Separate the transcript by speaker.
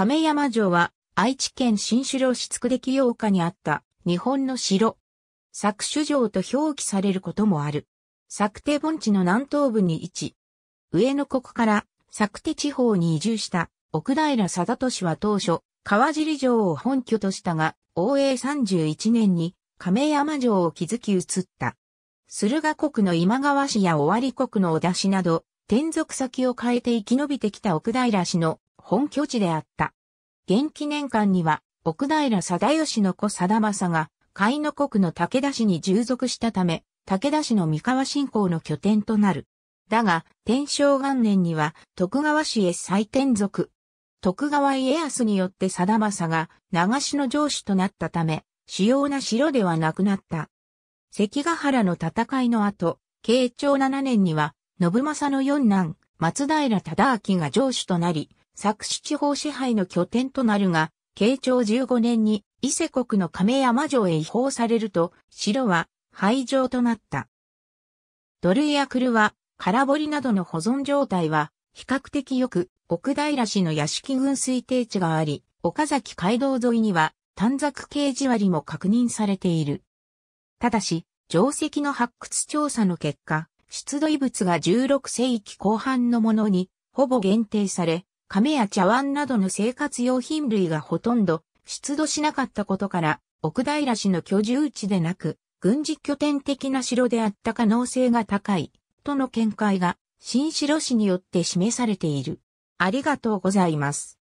Speaker 1: 亀山城は愛知県新城市筑出来八日にあった日本の城。作主城と表記されることもある。作手盆地の南東部に位置。上野国から作手地方に移住した奥平貞俊は当初、川尻城を本拠としたが、応永31年に亀山城を築き移った。駿河国の今川氏や尾張国の小田氏など、転属先を変えて生き延びてきた奥平氏の本拠地であった。元気年間には、奥平貞義の子貞政が、海の国の武田氏に従属したため、武田氏の三河信仰の拠点となる。だが、天正元年には、徳川氏へ再転属。徳川家康によって貞政が長篠城主となったため、主要な城ではなくなった。関ヶ原の戦いの後、慶長7年には、信政の四男、松平忠明が城主となり、作詞地方支配の拠点となるが、慶長15年に伊勢国の亀山城へ移行されると、城は廃城となった。土塁や来は、空堀などの保存状態は、比較的よく、奥平市の屋敷群水定地があり、岡崎街道沿いには短冊掲示割も確認されている。ただし、定石の発掘調査の結果、出土遺物が16世紀後半のものにほぼ限定され、亀や茶碗などの生活用品類がほとんど出土しなかったことから、奥平氏の居住地でなく、軍事拠点的な城であった可能性が高い、との見解が、新城市によって示されている。ありがとうございます。